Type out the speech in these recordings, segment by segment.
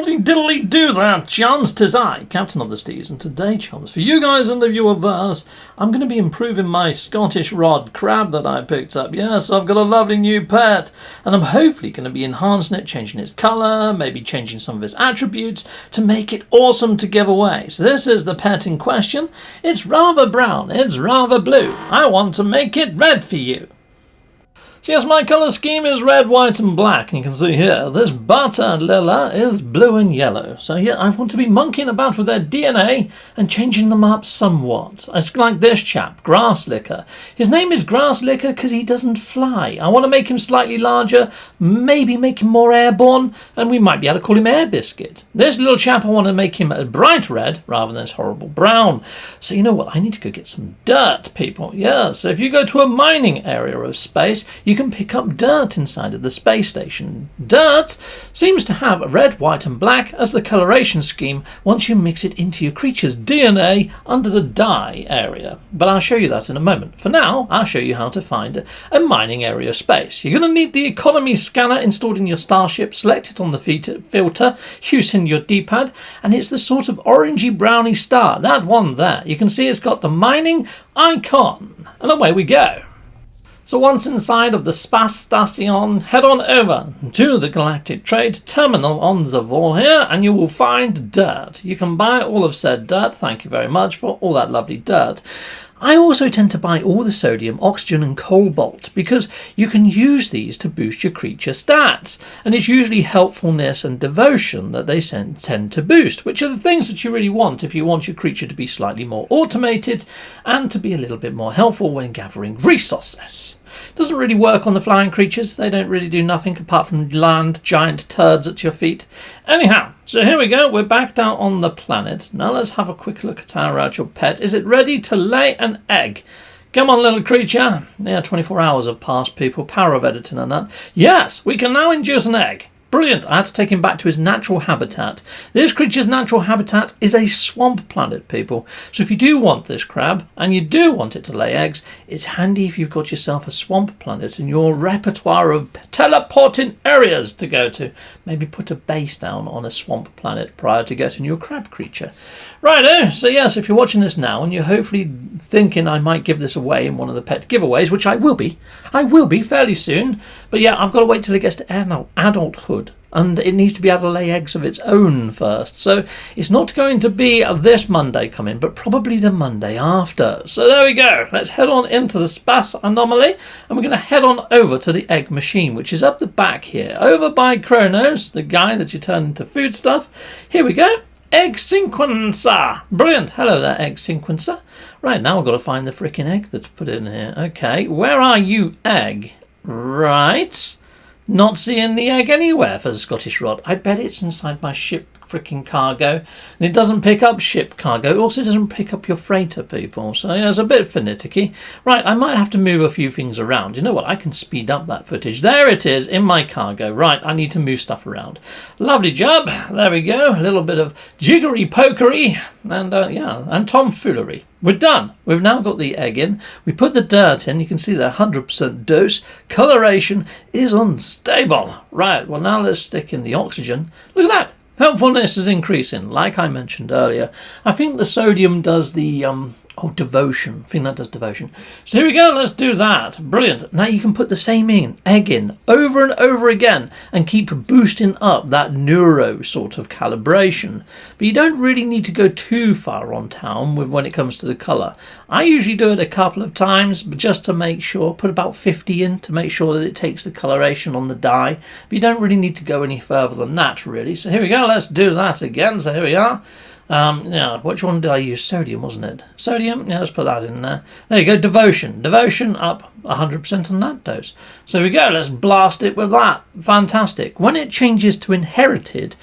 Howdy diddly do that, chums. Tis I, Captain of the Steeds, and today, chums, for you guys in the viewerverse, I'm going to be improving my Scottish Rod crab that I picked up. Yes, I've got a lovely new pet, and I'm hopefully going to be enhancing it, changing its colour, maybe changing some of its attributes to make it awesome to give away. So this is the pet in question. It's rather brown, it's rather blue. I want to make it red for you. So yes, my colour scheme is red, white and black. And you can see here, this butter lila is blue and yellow. So yeah, I want to be monkeying about with their DNA and changing them up somewhat. It's like this chap, Grass Licker. His name is Grass Licker because he doesn't fly. I want to make him slightly larger, maybe make him more airborne, and we might be able to call him Air Biscuit. This little chap, I want to make him a bright red rather than this horrible brown. So you know what, I need to go get some dirt, people. Yeah, so if you go to a mining area of space, you can pick up dirt inside of the space station. Dirt seems to have red, white, and black as the coloration scheme once you mix it into your creature's DNA under the dye area. But I'll show you that in a moment. For now, I'll show you how to find a mining area space. You're going to need the economy scanner installed in your starship. Select it on the filter, using your D-pad, and it's the sort of orangey browny star. That one there. You can see it's got the mining icon. And away we go. So once inside of the Space Station, head on over to the Galactic Trade Terminal on the wall here, and you will find dirt. You can buy all of said dirt. Thank you very much for all that lovely dirt. I also tend to buy all the sodium, oxygen, and cobalt because you can use these to boost your creature stats, and it's usually helpfulness and devotion that they tend to boost, which are the things that you really want if you want your creature to be slightly more automated and to be a little bit more helpful when gathering resources. Doesn't really work on the flying creatures. They don't really do nothing apart from land giant turds at your feet. Anyhow, so here we go. We're back down on the planet. Now let's have a quick look at our actual pet. Is it ready to lay an egg? Come on, little creature. Yeah, 24 hours have passed, people. Power of editing and that. Yes, we can now induce an egg. Brilliant. I had to take him back to his natural habitat. This creature's natural habitat is a swamp planet, people. So if you do want this crab, and you do want it to lay eggs, it's handy if you've got yourself a swamp planet in your repertoire of teleporting areas to go to. Maybe put a base down on a swamp planet prior to getting your crab creature. Righto. Eh? So yes, if you're watching this now and you're hopefully thinking I might give this away in one of the pet giveaways, which I will be, I will be fairly soon. But yeah, I've got to wait till it gets to adulthood and it needs to be able to lay eggs of its own first. So it's not going to be this Monday coming, but probably the Monday after. So there we go. Let's head on into the Space Anomaly, and we're going to head on over to the egg machine, which is up the back here, over by Cronus, the guy that you turn into food stuff. Here we go. Egg sequencer. Brilliant. Hello there, egg sequencer. Right, now I've got to find the freaking egg that's put in here. Okay, where are you, egg? Right. Not seeing the egg anywhere for the Scottish Rod. I bet it's inside my ship freaking cargo. And it doesn't pick up ship cargo. It also doesn't pick up your freighter people. So yeah, it's a bit finicky. Right, I might have to move a few things around. You know what? I can speed up that footage. There it is in my cargo. Right, I need to move stuff around. Lovely job. There we go. A little bit of jiggery pokery and uh, yeah, and tomfoolery. We're done. We've now got the egg in. We put the dirt in. You can see the 100% dose. Coloration is unstable. Right, well now let's stick in the oxygen. Look at that. Helpfulness is increasing, like I mentioned earlier. I think the sodium does the um, Oh, devotion. That does devotion. So here we go. Let's do that. Brilliant. Now you can put the same in, egg in over and over again and keep boosting up that neuro sort of calibration. But you don't really need to go too far on town with when it comes to the colour. I usually do it a couple of times just to make sure. Put about 50 in to make sure that it takes the coloration on the dye. But you don't really need to go any further than that really. So here we go. Let's do that again. So here we are. Um, yeah, which one did I use? Sodium, wasn't it? Sodium? Yeah, let's put that in there. There you go, devotion. Devotion up 100% on that dose. So we go, let's blast it with that. Fantastic. When it changes to inherited,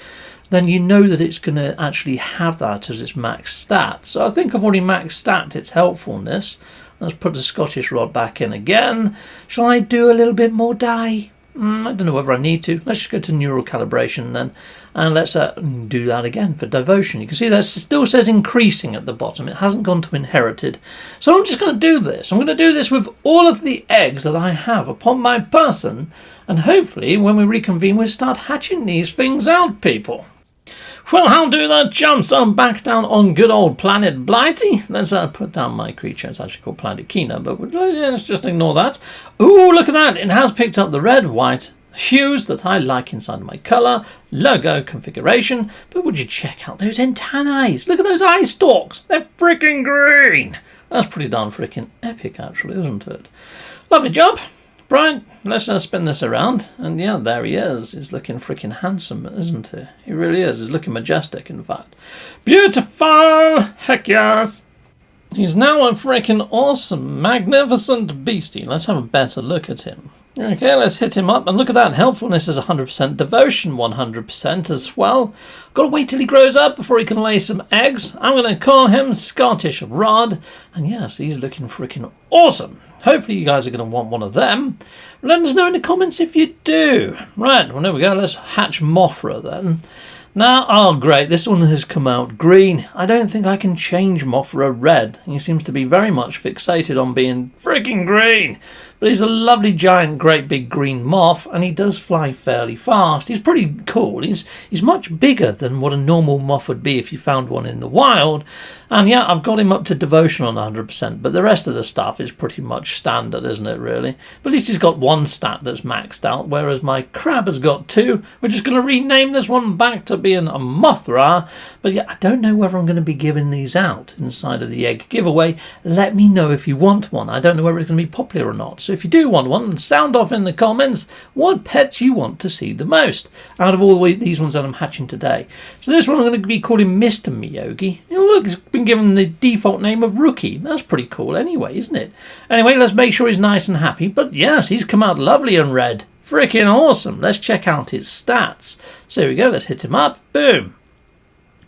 then you know that it's going to actually have that as its max stat. So I think I've already maxed stat its helpfulness. Let's put the Scottish rod back in again. Shall I do a little bit more dye? Mm, I don't know whether I need to. Let's just go to neural calibration then. And let's uh, do that again for devotion. You can see that still says increasing at the bottom. It hasn't gone to inherited. So I'm just going to do this. I'm going to do this with all of the eggs that I have upon my person. And hopefully when we reconvene we'll start hatching these things out, people. Well, how do that jump? So I'm back down on good old Planet Blighty. Let's uh, put down my creature. It's actually called Planet Kina, but yeah, let's just ignore that. Ooh, look at that. It has picked up the red, white, hues that I like inside my colour, logo, configuration. But would you check out those antennae? Look at those eye stalks. They're freaking green. That's pretty darn freaking epic, actually, isn't it? Lovely job. Brian, let's uh, spin this around. And yeah, there he is. He's looking freaking handsome, isn't he? He really is. He's looking majestic, in fact. Beautiful! Heck yes! He's now a freaking awesome, magnificent beastie. Let's have a better look at him. Okay, let's hit him up. And look at that. Helpfulness is 100%. Devotion 100% as well. Gotta wait till he grows up before he can lay some eggs. I'm gonna call him Scottish Rod. And yes, he's looking freaking awesome. Hopefully you guys are going to want one of them. Let us know in the comments if you do. Right, well there we go. Let's hatch Mothra then. Now, oh great, this one has come out green. I don't think I can change Mothra red. He seems to be very much fixated on being freaking green. But he's a lovely giant, great big green moth, and he does fly fairly fast. He's pretty cool. He's he's much bigger than what a normal moth would be if you found one in the wild. And yeah, I've got him up to devotion on 100%, but the rest of the stuff is pretty much standard, isn't it, really? But at least he's got one stat that's maxed out, whereas my crab has got two. We're just going to rename this one back to being a Mothra. But yeah, I don't know whether I'm going to be giving these out inside of the egg giveaway. Let me know if you want one. I don't know whether it's going to be popular or not. So if you do want one, sound off in the comments what pets you want to see the most out of all these ones that I'm hatching today. So this one I'm going to be calling Mr. Miyogi. Know, look, it's been given the default name of Rookie. That's pretty cool anyway, isn't it? Anyway, let's make sure he's nice and happy. But yes, he's come out lovely and red. Freaking awesome. Let's check out his stats. So here we go. Let's hit him up. Boom.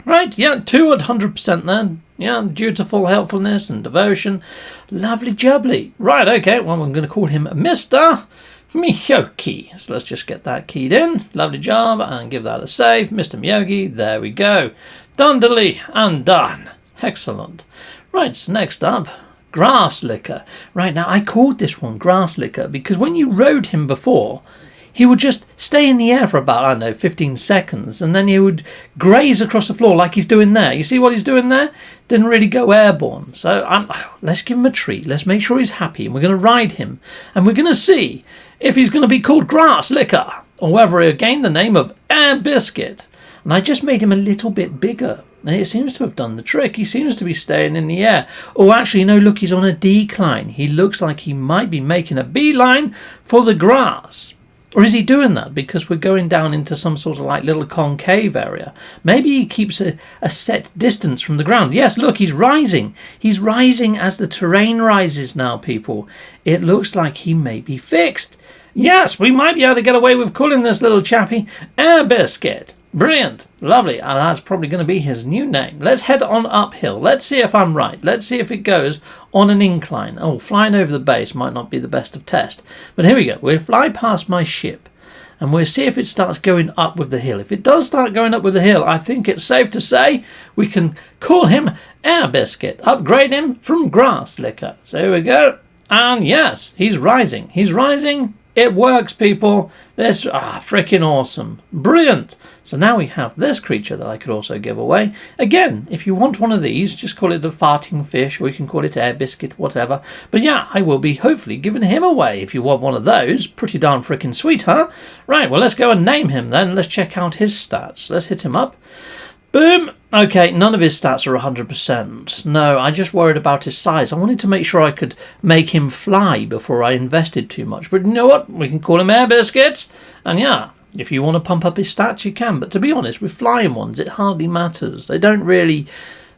Right, yeah, two at 100% then. Yeah, dutiful helpfulness and devotion. Lovely jubbly. Right, okay, well, I'm going to call him Mr. Miyogi. So let's just get that keyed in. Lovely job, and give that a save. Mr. Miyogi, there we go. Dundily and done. Excellent. Right, so next up, Grass Licker. Right, now I called this one Grass Licker because when you rode him before, he would just stay in the air for about, I don't know, 15 seconds, and then he would graze across the floor like he's doing there. You see what he's doing there? Didn't really go airborne. So um, let's give him a treat. Let's make sure he's happy, and we're going to ride him, and we're going to see if he's going to be called Grass Licker, or whether he'll gain the name of Air Biscuit. And I just made him a little bit bigger. And it seems to have done the trick. He seems to be staying in the air. Oh, actually, no, look, he's on a decline. He looks like he might be making a beeline for the grass. Or is he doing that because we're going down into some sort of like little concave area? Maybe he keeps a, a set distance from the ground. Yes, look, he's rising. He's rising as the terrain rises now, people. It looks like he may be fixed. Yes, we might be able to get away with calling this little chappie Air Biscuit. Brilliant. Lovely. And that's probably going to be his new name. Let's head on uphill. Let's see if I'm right. Let's see if it goes on an incline. Oh, flying over the base might not be the best of test. But here we go. We'll fly past my ship. And we'll see if it starts going up with the hill. If it does start going up with the hill, I think it's safe to say we can call him Air Biscuit. Upgrade him from Grass Licker. So here we go. And yes, he's rising. He's rising it works, people. This ah, freaking awesome. Brilliant. So now we have this creature that I could also give away. Again, if you want one of these, just call it the farting fish, or you can call it air biscuit, whatever. But yeah, I will be hopefully giving him away if you want one of those. Pretty darn freaking sweet, huh? Right, well, let's go and name him then. Let's check out his stats. Let's hit him up. Boom! Okay, none of his stats are 100%. No, I just worried about his size. I wanted to make sure I could make him fly before I invested too much. But you know what? We can call him Air Biscuits. And yeah, if you want to pump up his stats, you can. But to be honest, with flying ones, it hardly matters. They don't really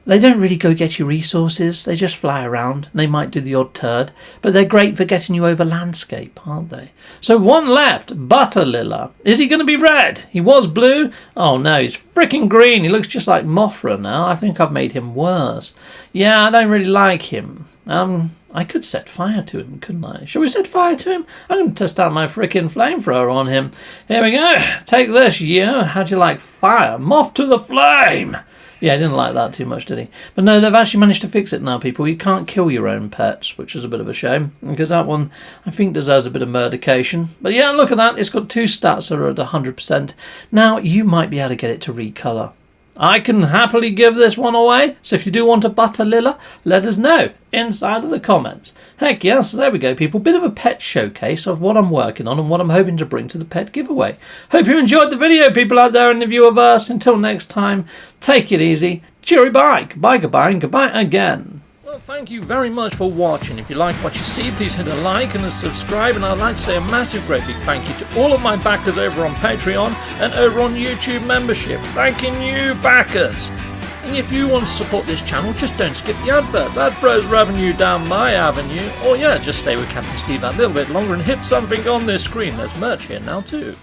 they don't really go get you resources, they just fly around. They might do the odd turd, but they're great for getting you over landscape, aren't they? So one left, Butterlilla. Is he going to be red? He was blue. Oh no, he's freaking green. He looks just like Mothra now. I think I've made him worse. Yeah, I don't really like him. Um, I could set fire to him, couldn't I? Shall we set fire to him? I'm going to test out my freaking flamethrower on him. Here we go. Take this, you. How'd you like fire? Moth to the flame. Yeah, I didn't like that too much, did he? But no, they've actually managed to fix it now, people. You can't kill your own pets, which is a bit of a shame, because that one, I think, deserves a bit of murdercation. But yeah, look at that. It's got two stats that are at 100%. Now, you might be able to get it to recolour. I can happily give this one away. So if you do want a Butterlilla, let us know inside of the comments. Heck yes, so there we go, people. Bit of a pet showcase of what I'm working on and what I'm hoping to bring to the pet giveaway. Hope you enjoyed the video, people out there in the viewerverse. Until next time, take it easy. Cheery bye. Goodbye, goodbye, and goodbye again. Well, thank you very much for watching. If you like what you see, please hit a like and a subscribe. And I'd like to say a massive, great big thank you to all of my backers over on Patreon and over on YouTube membership. Thanking you, backers. And if you want to support this channel, just don't skip the adverts. That throws revenue down my avenue. Or yeah, just stay with Captain Steve that little bit longer and hit something on this screen. There's merch here now too.